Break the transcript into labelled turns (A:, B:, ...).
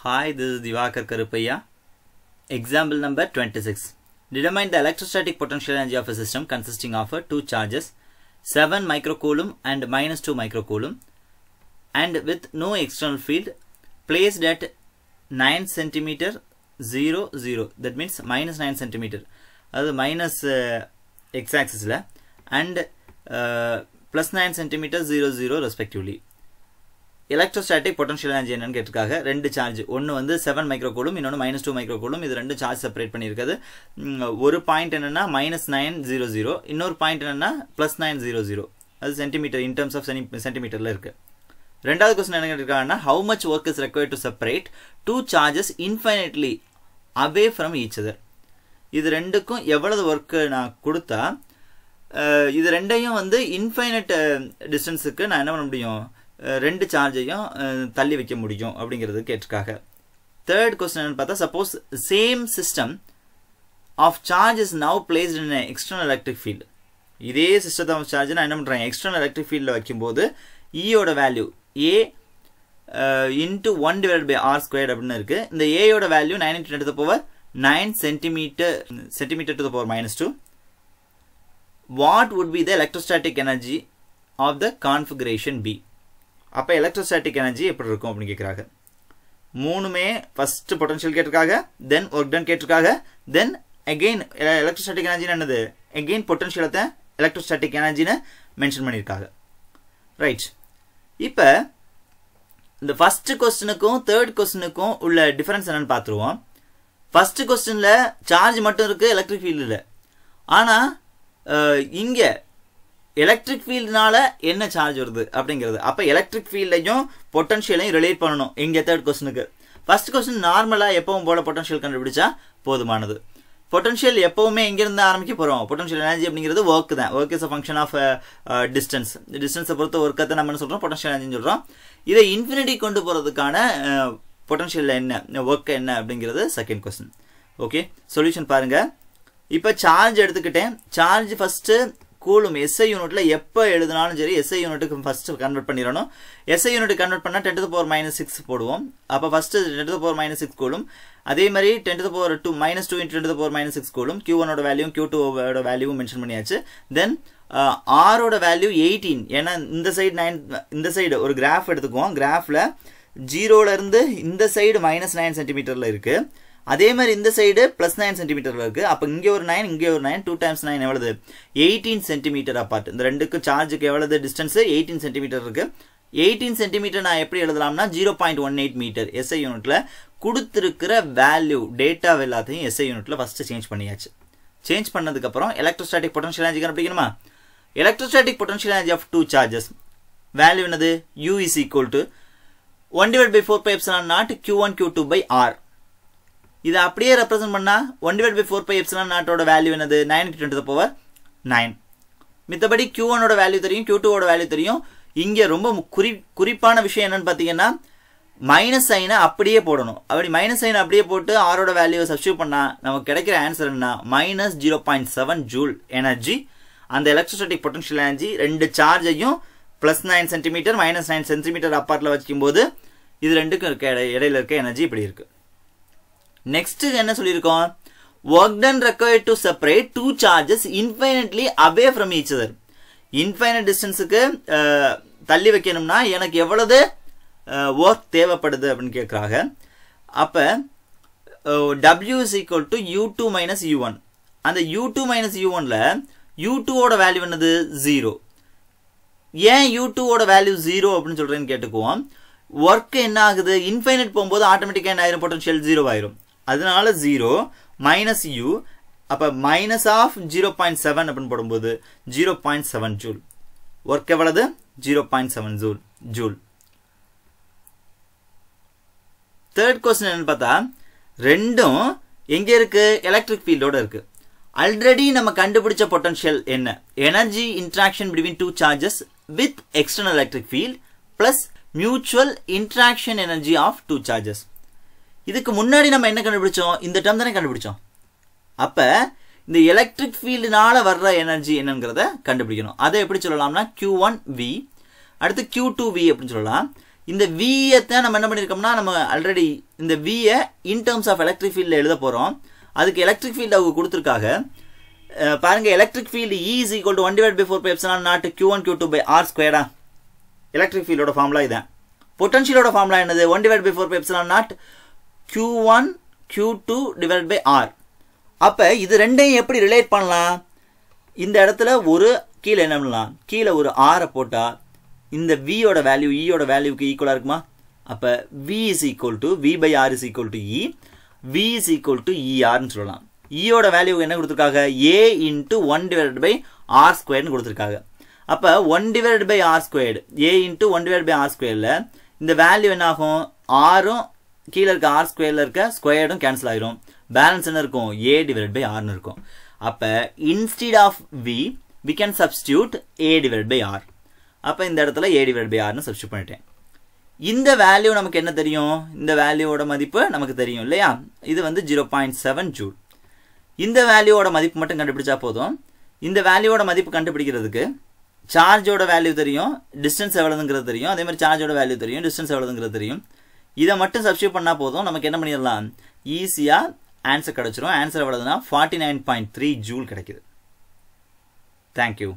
A: Hi, this is Divakar Karupaya. Example number 26. Determine the electrostatic potential energy of a system consisting of uh, two charges 7 microcoulomb and minus 2 microcoulomb and with no external field placed at 9 centimeter 0 0 that means minus 9 centimeter அதாவது minus X ஆக்சிஸில் and plus nine centimetre zero zero respectively electrostatic potential energy என்னன்னு கேட்டிருக்காங்க. ரெண்டு charge ஒன்று வந்து seven மைக்ரோகூலும் இன்னொன்று minus two மைக்ரோகூலும் இது ரெண்டு charge separate பண்ணியிருக்குது. ஒரு பாயிண்ட் என்னன்னா மைனஸ் நைன் ஜீரோ ஜீரோ இன்னொரு பாயிண்ட் என்னென்னா ப்ளஸ் நைன் ஜீரோ ஜீரோ அது சென்டிமீட்டர் இன் டர்ம்ஸ் ஆஃப் சென்டிமீட்டரில் இருக்குது ரெண்டாவது கொஸ்டின் என்ன கேட்டிருக்காங்கன்னா how much work is required to separate two charges infinitely away from each other இது ரெண்டுக்கும் எவ்வளவு ஒர்க்கு நான் கொடுத்தா இது ரெண்டையும் வந்து இன்ஃபைனட் டிஸ்டன்ஸுக்கு நான் என்ன பண்ண முடியும்? ரெண்டு சார்ஜையும் தள்ளி வைக்க முடியும் அப்படிங்கிறது கேட்டிருக்காங்க. தேர்ட் கொஸ்டின் என்னன்னு பார்த்தா suppose same system of charge is now placed in external electric field இதே சிஸ்டத்தை ஆஃப் சார்ஜ் நான் என்ன பண்ணுறேன் எக்ஸ்டர்னல் எலக்ட்ரிக் ஃபீல்டில் வைக்கும்போது இயோட value A into one divide by R square அப்படின்னு இருக்குது இந்த ஏயோட value nine into ten power nine centimeter centimeter to the power minus two what would be the electrostatic energy of the configuration be அப்போ electrostatic energy எப்படி இருக்கும் அப்படின்னு கேட்குறாங்க மூணுமே first potential கேட்டிருக்காங்க தென் ஒர்க் டன் கேட்டிருக்காங்க தென் அகெயின் எலக்ட்ரோஸ்டாட்டிக் எனர்ஜின்னு என்னது? அகெயின் பொட்டன்ஷியலத்தை எலக்ட்ரோஸ்டாட்டிக் எனர்ஜின்னு மென்ஷன் பண்ணியிருக்காங்க. ரைட் இப்போ இந்த ஃபஸ்ட்டு கொஸ்டினுக்கும் தேர்ட் கொஸ்டினுக்கும் உள்ள டிஃப்ரென்ஸ் என்னென்னு பார்த்துருவோம். ஃபஸ்ட்டு கொஸ்டினில் சார்ஜ் மட்டும் இருக்குது எலக்ட்ரிக் ஃபீல்டு இல்லை ஆனால் இங்கே எலக்ட்ரிக் ஃபீல்டுனால என்ன சார்ஜ் வருது அப்படிங்கிறது. அப்போ எலக்ட்ரிக் ஃபீல்டையும் பொட்டன்ஷியலையும் ரிலேட் பண்ணணும். இங்கே தேர்ட் கொஸ்டினுக்கு ஃபர்ஸ்ட் கொஸ்டின் நார்மலாக எப்பவும் போல பொட்டன்ஷியல் கண்டுபிடிச்சா போதுமானது. பொட்டன்ஷியல் எப்பவுமே எங்கேருந்து ஆரம்பிக்க போகிறோம் பொட்டன்ஷியல் எனர்ஜி அப்படிங்கிறது ஒர்க் தான். Work uh, uh, is a function of distance டிஸ்டன்ஸை பொறுத்த தான் நம்ம என்ன சொல்கிறோம் பொட்டன்ஷியல் எனர்ஜின்னு சொல்கிறோம் இதை இன்ஃபினிட்டி கொண்டு போகிறதுக்கான பொட்டன்ஷியல் uh, என்ன? ஒர்க் என்ன அப்படிங்கிறது செகண்ட் கொஸ்டின் ஓகே சொல்யூஷன் பாருங்கள் இப்போ சார்ஜ் எடுத்துக்கிட்டேன். சார்ஜ் ஃபஸ்ட்டு கூலும் எஸ்ஐ யூனிட்ல எப்போ எழுதினாலும் சரி எஸ்ஐ யூனிட்டுக்கு ஃபர்ஸ்ட் கன்வெர்ட் பண்ணிடணும். எஸ்ஐ யூனிட் கன்வெர்ட் பண்ணால் ten to power minus six போடுவோம். அப்போ first ten to minus six coulomb. அதே மாதிரி ten to two minus two into ten to power minus six coulomb. Q ஒனோட value Q டூவோட வேல்யூவும் mention பண்ணியாச்சு. தென் ஆரோட வேல்யூ எயிட்டீன் ஏன்னா இந்த சைடு நைன் இந்த சைடு ஒரு கிராஃப் எடுத்துக்குவோம். கிராஃபில் ஜீரோலேருந்து இந்த சைடு மைனஸ் நைன் சென்டிமீட்டரில் இருக்குது அதே மாதிரி இந்த சைடு பிளஸ் நைன் சென்டிமீட்டர் இருக்கு. அப்போ இங்கே ஒரு நைன் இங்கே ஒரு நைன் டூ டைம்ஸ் நைன் எவ்வளவு? எயிட்டீன் சென்டிமீட்டர் அப்பார்ட் இந்த ரெண்டுக்கும் சார்ஜுக்கு எவ்வளவு டிஸ்டன்ஸ் எயிட்டீன் சென்டிமீட்டர் இருக்கு. எயிட்டீன் சென்டிமீட்டர் நான் எப்படி எழுதலாம்னா zero point one eight metre SI யூனிட்ல கொடுத்துருக்கிற வேல்யூ டேட்டா எல்லாத்தையும் எஸ்ஐ யூனிட்ல ஃபர்ஸ்ட் சேஞ்ச் பண்ணியாச்சு. சேஞ்ச் பண்ணதுக்கப்புறம் electrostatic potential energy கண்டுபிடிக்கணுமா? Electrostatic potential energy of two charges value என்னது? U is equal to one divide by four pi epsilon naught q one q two by r இதை அப்படியே represent பண்ணால் one divide by four pi epsilon நாட்டோட value என்னது? Nine to power nine மித்தபடி Q ஒனோட value தெரியும் Q டூவோட value தெரியும். இங்கே ரொம்ப குறி குறிப்பான விஷயம் என்னன்னு பார்த்தீங்கன்னா மைனஸ் சைனை அப்படியே போடணும். அப்படி மைனஸ் சைனை அப்படியே போட்டு ஆரோட வேல்யூவை சப்ஸ்டியூட் பண்ணால் நமக்கு கிடைக்கிற ஆன்சர் என்ன minus zero point seven joule energy அந்த எலக்ட்ரோஸ்டாட்டிக் பொட்டன்ஷியல் எனர்ஜி ரெண்டு சார்ஜையும் plus nine centimetre minus nine centimetre அப்பார்ட்டில் வச்சுக்கும்போது இது ரெண்டுக்கும் இருக்க இடையில இருக்க எனர்ஜி இப்படி இருக்குது நெக்ஸ்ட் என்ன சொல்லியிருக்கோம்? Work done required to separate two charges infinitely away from each other infinite டிஸ்டன்ஸுக்கு தள்ளி வைக்கணும்னா எனக்கு எவ்வளவு ஒர்க் தேவைப்படுது அப்படின்னு கேட்குறாங்க. அப்போ W is equal to U two minus U one அந்த யூ டூ மைனஸ் யூ ஒனில் யூ டூவோட வேல்யூ என்னது? ஜீரோ ஏன் யூ டூவோட வேல்யூ ஜீரோ அப்படின்னு சொல்கிறேன்னு கேட்டுக்குவோம். ஒர்க் என்ன ஆகுது? இன்ஃபைனட் போகும்போது ஆட்டோமேட்டிக்காக என்ன ஆயிரும்? பொட்டன்ஷியல் ஜீரோ ஆயிரும். அதனால ஜீரோ மைனஸ் யூ அப்போ minus of zero point seven அப்படின்னு போடும்போது zero point seven joule work எவ்வளவு? Zero point seven joule joule third question என்னன்னு பார்த்தா ரெண்டும் எங்கே இருக்கு? எலக்ட்ரிக் ஃபீல்டோட இருக்கு. ஆல்ரெடி நம்ம கண்டுபிடிச்ச பொட்டன்ஷியல் என்ன? Energy interaction between two charges with external electric field plus mutual interaction energy of two charges இதுக்கு முன்னாடி நம்ம என்ன கண்டுபிடிச்சோம்? இந்த டேர்ம் தானே கண்டுபிடிச்சோம். அப்போ இந்த எலக்ட்ரிக் ஃபீல்டுனால வர்ற எனர்ஜி என்னங்கிறத கண்டுபிடிக்கணும். அதை எப்படி சொல்லலாம்னா கியூ ஒன் வி அடுத்து கியூ டூ வி அப்படின்னு சொல்லலாம். இந்த வியத்தை நம்ம என்ன பண்ணியிருக்கோம்னா நம்ம ஆல்ரெடி இந்த வியை இன் டேர்ம்ஸ் ஆஃப் எலக்ட்ரிக் ஃபீல்டில் எழுத போகிறோம் அதுக்கு எலக்ட்ரிக் ஃபீல்டு அவங்க கொடுத்துருக்காங்க. பாருங்கள் பாருங்க electric field E is equal to one divide by four pi epsilon naught q one q two by r ஸ்கொயரா electric ஃபீல்டோட ஃபார்முலா இதான். பொட்டன்ஷியலோட ஃபார்முலா என்னது? One divide by four pi naught q one q two divide by r அப்போ இது ரெண்டையும் எப்படி relate பண்ணலாம்? இந்த இடத்துல ஒரு கீழே என்ன பண்ணலாம்? கீழே ஒரு ஆரை போட்டால் இந்த வியோட வேல்யூ ஈயோட வேல்யூக்கு ஈக்குவலாக இருக்குமா? அப்போ V is equal to V by r is equal to E V is equal to இஆர்னு சொல்லலாம். E ஈயோட வேல்யூ என்ன கொடுத்துருக்காங்க? A into one divide by r ஸ்கொயர்னு கொடுத்துருக்காங்க. அப்போ one divide by r squared A into one divide by r ஸ்கொயரில் இந்த value என்ன ஆகும் ஆரும் கீழே இருக்க ஆர் ஸ்கொயரில் இருக்க ஸ்கொயர்டும் கேன்சல் ஆகிரும் பேலன்ஸ் என்ன இருக்கும்? ஏ டிவைட் பை ஆர்னு இருக்கும். அப்போ instead of V we can substitute A divide by r அப்போ இந்த இடத்துல ஏ டிவைட் பை ஆர்னு சப்ஸ்டியூட் பண்ணிட்டேன். இந்த வேல்யூ நமக்கு என்ன தெரியும்? இந்த வேல்யூவோட மதிப்பு நமக்கு தெரியும் இல்லையா? இது வந்து ஜீரோ பாயிண்ட் செவன் ஜூல் இந்த வேல்யூவோட மதிப்பு மட்டும் கண்டுபிடிச்சா போதும். இந்த வேல்யூவோட மதிப்பு கண்டுபிடிக்கிறதுக்கு சார்ஜோட வேல்யூ தெரியும் டிஸ்டன்ஸ் எவ்வளோங்கிறது தெரியும். அதே மாதிரி சார்ஜோட வேல்யூ தெரியும் டிஸ்டன்ஸ் எவ்வளோங்கிறது தெரியும். இதை மட்டும் சப்ஸ்டியூட் பண்ணால் போதும். நமக்கு என்ன பண்ணிடலாம்? ஈஸியாக ஆன்சர் கிடச்சிரும். Answer எவ்வளோதுன்னா forty nine point three joule கிடைக்குது தேங்க்யூ